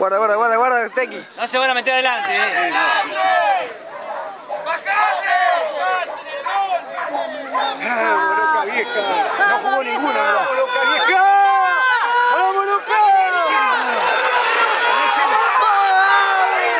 Guarda, guarda, guarda, guarda, Tequi. No se van a meter adelante, eh. Ah, vieja. No jugó ninguna.